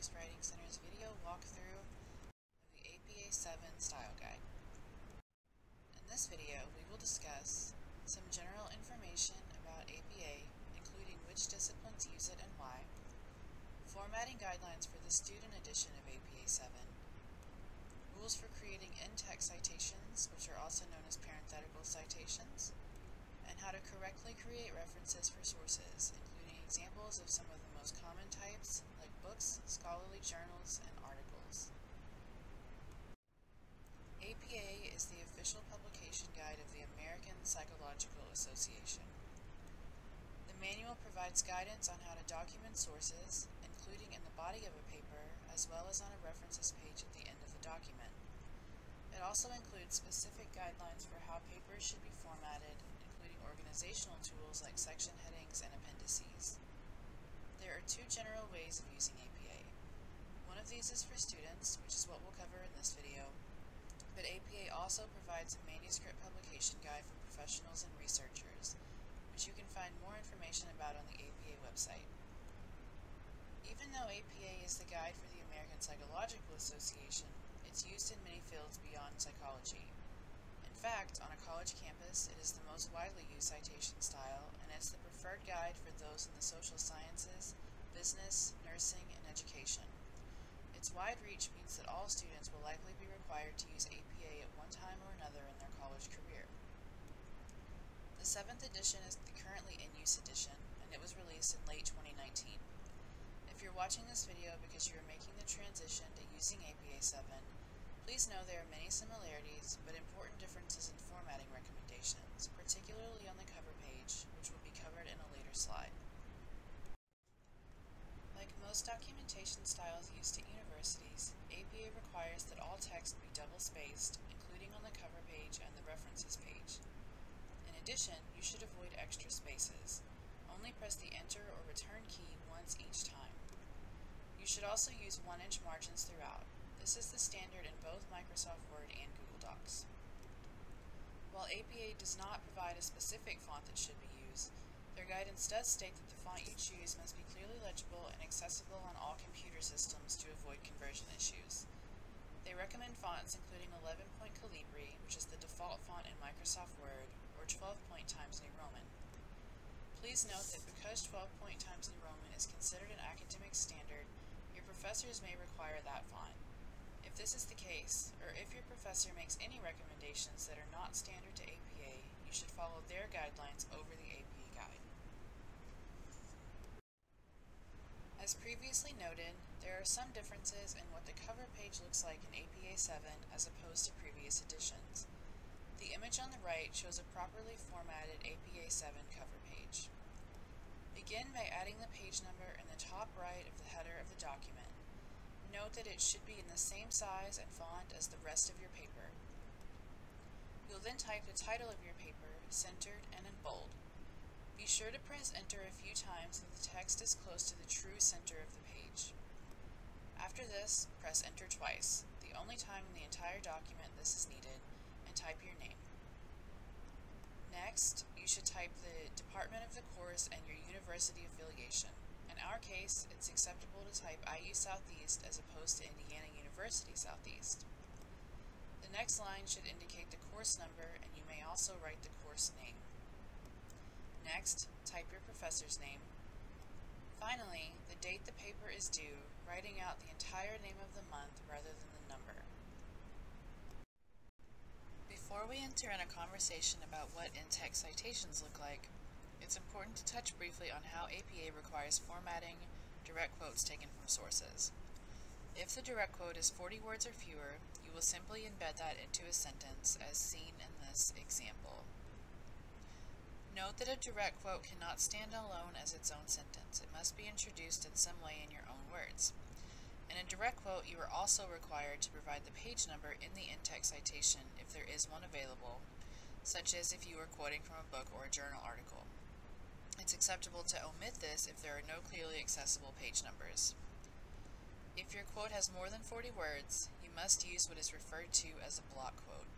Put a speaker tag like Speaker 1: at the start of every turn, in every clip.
Speaker 1: Peace Writing Center's video walkthrough of the APA 7 Style Guide. In this video, we will discuss some general information about APA, including which disciplines use it and why, formatting guidelines for the student edition of APA 7, rules for creating in-text citations, which are also known as parenthetical citations, and how to correctly create references for sources, including examples of some of the most common types like scholarly journals, and articles. APA is the official publication guide of the American Psychological Association. The manual provides guidance on how to document sources, including in the body of a paper, as well as on a references page at the end of the document. It also includes specific guidelines for how papers should be formatted, including organizational tools like section headings and appendices. Are two general ways of using APA. One of these is for students, which is what we'll cover in this video, but APA also provides a manuscript publication guide for professionals and researchers, which you can find more information about on the APA website. Even though APA is the guide for the American Psychological Association, it's used in many fields beyond psychology. In fact, on a college campus, it is the most widely used citation style, and it's the preferred guide for those in the social sciences, business, nursing, and education. Its wide reach means that all students will likely be required to use APA at one time or another in their college career. The 7th edition is the currently in use edition, and it was released in late 2019. If you're watching this video because you are making the transition to using APA 7, please know there are many similarities but important differences in formatting recommendations, particularly on the cover page, which will be covered in a later slide. Like most documentation styles used at universities, APA requires that all text be double-spaced, including on the cover page and the references page. In addition, you should avoid extra spaces. Only press the Enter or Return key once each time. You should also use 1-inch margins throughout. This is the standard in both Microsoft Word and Google Docs. While APA does not provide a specific font that should be used, their guidance does state that the font you choose must be clearly legible and accessible on all computer systems to avoid conversion issues. They recommend fonts including 11-point Calibri, which is the default font in Microsoft Word, or 12-point Times New Roman. Please note that because 12-point Times New Roman is considered an academic standard, your professors may require that font. If this is the case, or if your professor makes any recommendations that are not standard to APA, you should follow their guidelines over the APA guide. As previously noted, there are some differences in what the cover page looks like in APA 7 as opposed to previous editions. The image on the right shows a properly formatted APA 7 cover page. Begin by adding the page number in the top right of the header of the document. Note that it should be in the same size and font as the rest of your paper. You'll then type the title of your paper, centered and in bold. Be sure to press enter a few times so the text is close to the true center of the page. After this, press enter twice, the only time in the entire document this is needed, and type your name. Next, you should type the department of the course and your university affiliation. In our case, it's acceptable to type IU Southeast as opposed to Indiana University Southeast. The next line should indicate the course number and you may also write the course name. Next, type your professor's name. Finally, the date the paper is due, writing out the entire name of the month rather than the number. Before we enter in a conversation about what in-text citations look like, it's important to touch briefly on how APA requires formatting direct quotes taken from sources. If the direct quote is 40 words or fewer, you will simply embed that into a sentence as seen in this example. Note that a direct quote cannot stand alone as its own sentence. It must be introduced in some way in your own words. In a direct quote, you are also required to provide the page number in the in-text citation if there is one available, such as if you are quoting from a book or a journal article. It's acceptable to omit this if there are no clearly accessible page numbers. If your quote has more than 40 words, you must use what is referred to as a block quote.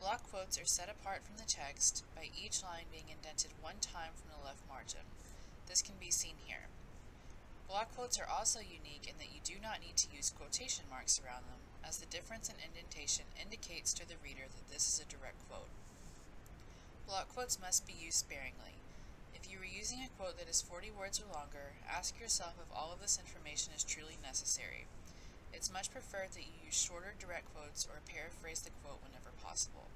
Speaker 1: Block quotes are set apart from the text by each line being indented one time from the left margin. This can be seen here. Block quotes are also unique in that you do not need to use quotation marks around them, as the difference in indentation indicates to the reader that this is a direct quote. Block quotes must be used sparingly. If you are using a quote that is 40 words or longer, ask yourself if all of this information is truly necessary. It's much preferred that you use shorter direct quotes or paraphrase the quote whenever possible.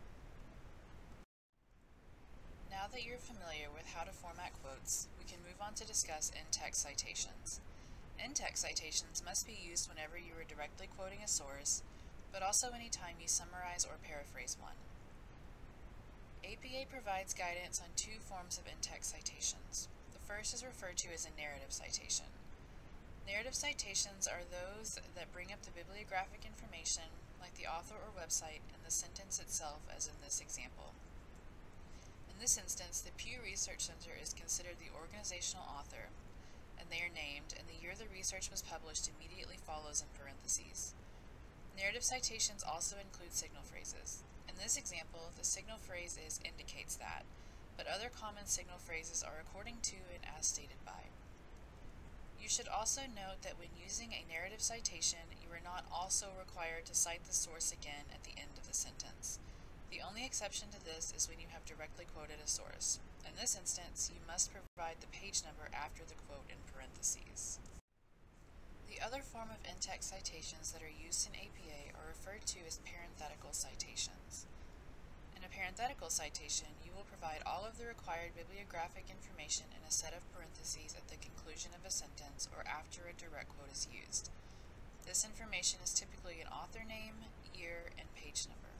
Speaker 1: Now that you're familiar with how to format quotes, we can move on to discuss in-text citations. In-text citations must be used whenever you are directly quoting a source, but also anytime you summarize or paraphrase one. APA provides guidance on two forms of in-text citations. The first is referred to as a narrative citation. Narrative citations are those that bring up the bibliographic information, like the author or website, and the sentence itself, as in this example. In this instance, the Pew Research Center is considered the organizational author, and they are named, and the year the research was published immediately follows in parentheses. Narrative citations also include signal phrases. In this example, the signal phrase is indicates that, but other common signal phrases are according to and as stated by. You should also note that when using a narrative citation, you are not also required to cite the source again at the end of the sentence. The only exception to this is when you have directly quoted a source. In this instance, you must provide the page number after the quote in parentheses. The other form of in-text citations that are used in APA are referred to as parenthetical citations. In a parenthetical citation, you will provide all of the required bibliographic information in a set of parentheses at the conclusion of a sentence or after a direct quote is used. This information is typically an author name, year, and page number.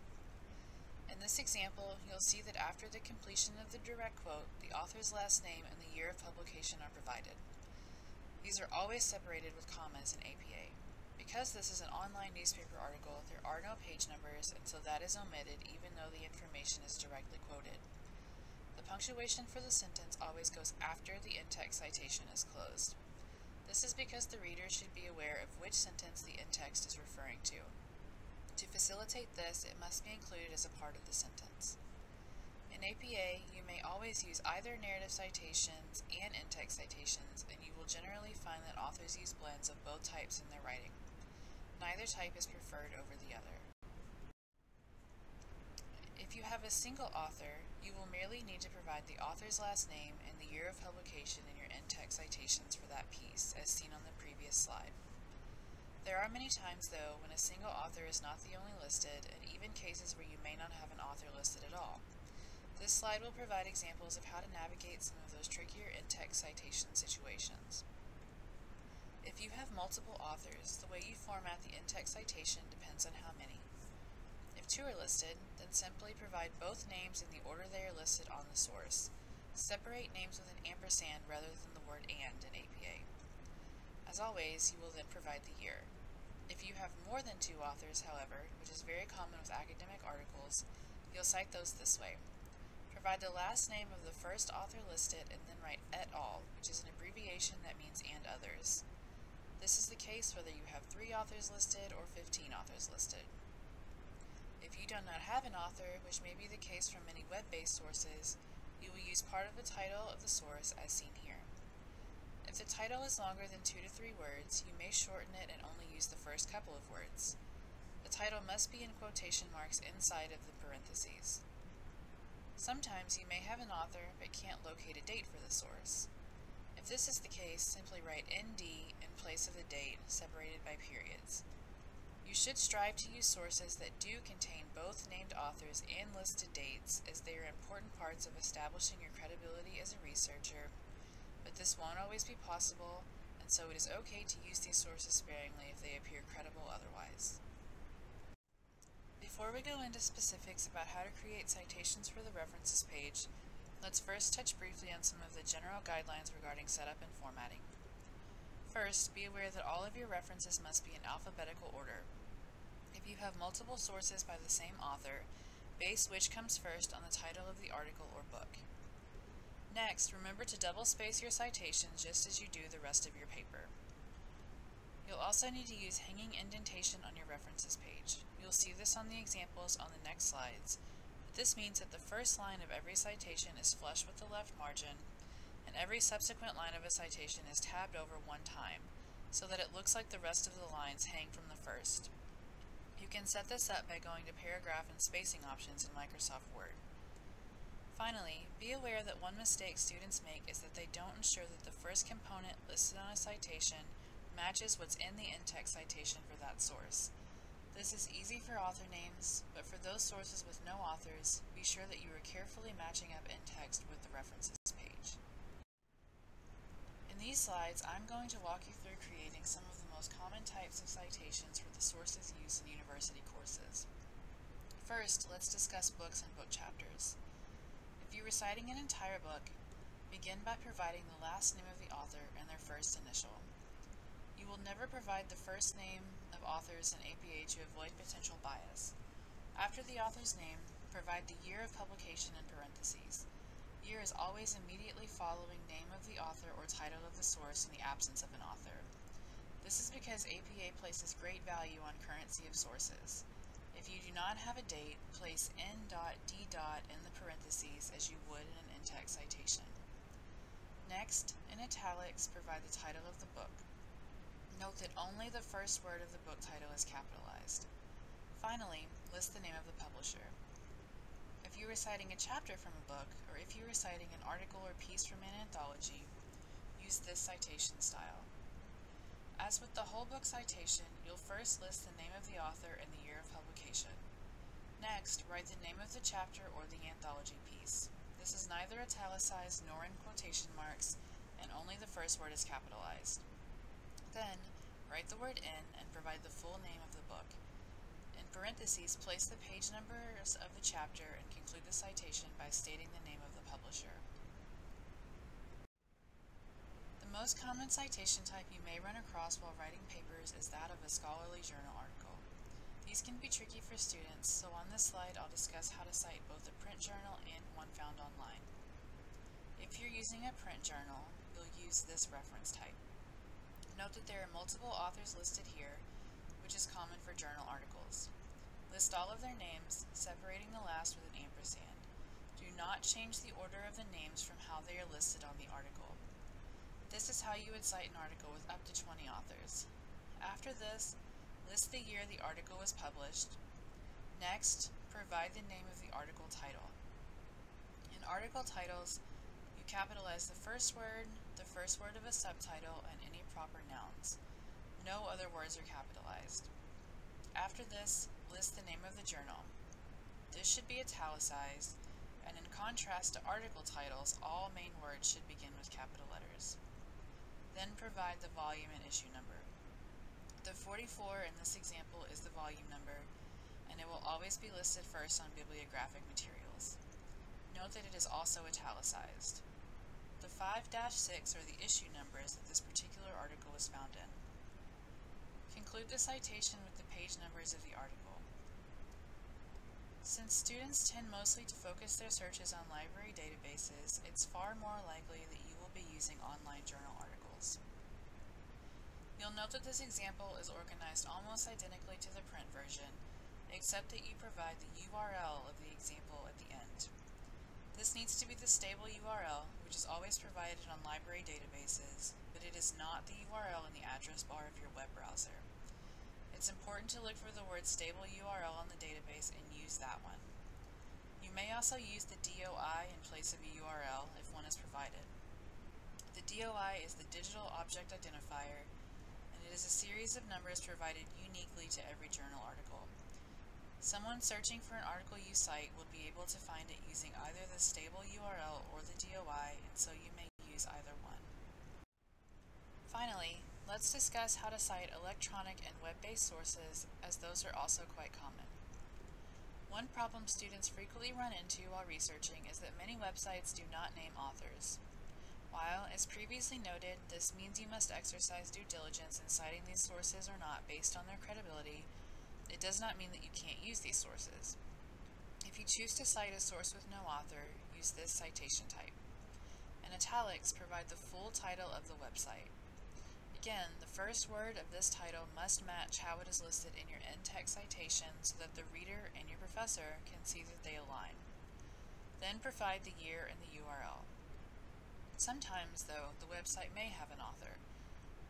Speaker 1: In this example, you'll see that after the completion of the direct quote, the author's last name and the year of publication are provided. These are always separated with commas in APA. Because this is an online newspaper article, there are no page numbers, and so that is omitted even though the information is directly quoted. The punctuation for the sentence always goes after the in-text citation is closed. This is because the reader should be aware of which sentence the in-text is referring to. To facilitate this, it must be included as a part of the sentence. In APA, you may always use either narrative citations and in-text citations, and you will generally find that authors use blends of both types in their writing. Neither type is preferred over the other. If you have a single author, you will merely need to provide the author's last name and the year of publication in your in-text citations for that piece, as seen on the previous slide. There are many times, though, when a single author is not the only listed, and even cases where you may not have an author listed at all. This slide will provide examples of how to navigate some of those trickier in-text citation situations. If you have multiple authors, the way you format the in-text citation depends on how many. If two are listed, then simply provide both names in the order they are listed on the source. Separate names with an ampersand rather than the word AND in APA. As always, you will then provide the year. If you have more than two authors, however, which is very common with academic articles, you'll cite those this way. Provide the last name of the first author listed and then write et al., which is an abbreviation that means and others. This is the case whether you have three authors listed or 15 authors listed. If you do not have an author, which may be the case from many web-based sources, you will use part of the title of the source as seen here. If the title is longer than two to three words, you may shorten it and only use the first couple of words. The title must be in quotation marks inside of the parentheses. Sometimes you may have an author but can't locate a date for the source. If this is the case, simply write ND in place of the date, separated by periods. You should strive to use sources that do contain both named authors and listed dates, as they are important parts of establishing your credibility as a researcher but this won't always be possible, and so it is okay to use these sources sparingly if they appear credible otherwise. Before we go into specifics about how to create citations for the references page, let's first touch briefly on some of the general guidelines regarding setup and formatting. First, be aware that all of your references must be in alphabetical order. If you have multiple sources by the same author, base which comes first on the title of the article or book. Next, remember to double space your citations just as you do the rest of your paper. You'll also need to use hanging indentation on your references page. You'll see this on the examples on the next slides. This means that the first line of every citation is flush with the left margin, and every subsequent line of a citation is tabbed over one time, so that it looks like the rest of the lines hang from the first. You can set this up by going to paragraph and spacing options in Microsoft Word. Finally, be aware that one mistake students make is that they don't ensure that the first component listed on a citation matches what's in the in-text citation for that source. This is easy for author names, but for those sources with no authors, be sure that you are carefully matching up in-text with the references page. In these slides, I'm going to walk you through creating some of the most common types of citations for the sources used in university courses. First, let's discuss books and book chapters. If you're reciting an entire book, begin by providing the last name of the author and their first initial. You will never provide the first name of authors in APA to avoid potential bias. After the author's name, provide the year of publication in parentheses. Year is always immediately following name of the author or title of the source in the absence of an author. This is because APA places great value on currency of sources. If you do not have a date, place N dot D dot in the parentheses as you would in an in-text citation. Next, in italics, provide the title of the book. Note that only the first word of the book title is capitalized. Finally, list the name of the publisher. If you're reciting a chapter from a book, or if you're reciting an article or piece from an anthology, use this citation style. As with the whole book citation, you'll first list the name of the author and the year of publication. Next, write the name of the chapter or the anthology piece. This is neither italicized nor in quotation marks, and only the first word is capitalized. Then, write the word in and provide the full name of the book. In parentheses, place the page numbers of the chapter and conclude the citation by stating the name of the publisher. The most common citation type you may run across while writing papers is that of a scholarly journal article. These can be tricky for students, so on this slide I'll discuss how to cite both a print journal and one found online. If you're using a print journal, you'll use this reference type. Note that there are multiple authors listed here, which is common for journal articles. List all of their names, separating the last with an ampersand. Do not change the order of the names from how they are listed on the article. This is how you would cite an article with up to 20 authors. After this, list the year the article was published. Next, provide the name of the article title. In article titles, you capitalize the first word, the first word of a subtitle, and proper nouns. No other words are capitalized. After this, list the name of the journal. This should be italicized, and in contrast to article titles, all main words should begin with capital letters. Then provide the volume and issue number. The 44 in this example is the volume number, and it will always be listed first on bibliographic materials. Note that it is also italicized. The 5-6 are the issue numbers that this particular article was found in. Conclude the citation with the page numbers of the article. Since students tend mostly to focus their searches on library databases, it's far more likely that you will be using online journal articles. You'll note that this example is organized almost identically to the print version, except that you provide the URL of the example at the end. This needs to be the stable URL, which is always provided on library databases, but it is not the URL in the address bar of your web browser. It's important to look for the word stable URL on the database and use that one. You may also use the DOI in place of a URL if one is provided. The DOI is the Digital Object Identifier, and it is a series of numbers provided uniquely to every journal article. Someone searching for an article you cite will be able to find it using either the stable URL or the DOI, and so you may use either one. Finally, let's discuss how to cite electronic and web-based sources, as those are also quite common. One problem students frequently run into while researching is that many websites do not name authors. While, as previously noted, this means you must exercise due diligence in citing these sources or not based on their credibility, it does not mean that you can't use these sources. If you choose to cite a source with no author, use this citation type. And italics provide the full title of the website. Again, the first word of this title must match how it is listed in your in-text citation so that the reader and your professor can see that they align. Then provide the year and the URL. Sometimes, though, the website may have an author.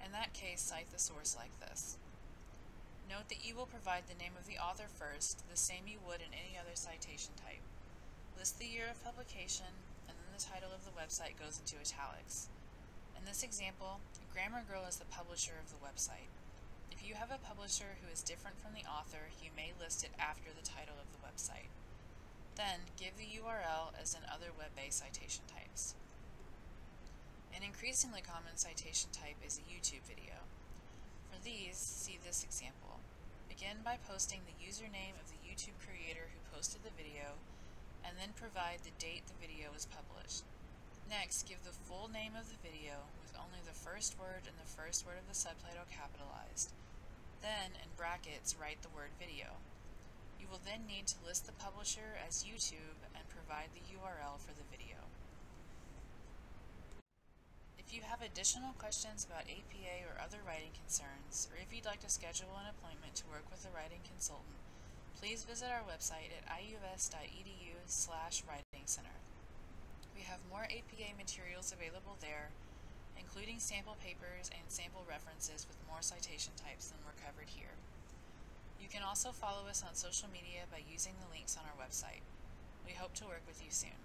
Speaker 1: In that case, cite the source like this. Note that you will provide the name of the author first, the same you would in any other citation type. List the year of publication, and then the title of the website goes into italics. In this example, Grammar Girl is the publisher of the website. If you have a publisher who is different from the author, you may list it after the title of the website. Then, give the URL as in other web-based citation types. An increasingly common citation type is a YouTube video. These, see this example. Begin by posting the username of the YouTube creator who posted the video, and then provide the date the video was published. Next, give the full name of the video with only the first word and the first word of the subtitle capitalized. Then, in brackets, write the word video. You will then need to list the publisher as YouTube and provide the URL for the video. If you have additional questions about APA or other writing concerns, or if you'd like to schedule an appointment to work with a writing consultant, please visit our website at ius.edu slash writing center. We have more APA materials available there, including sample papers and sample references with more citation types than were covered here. You can also follow us on social media by using the links on our website. We hope to work with you soon.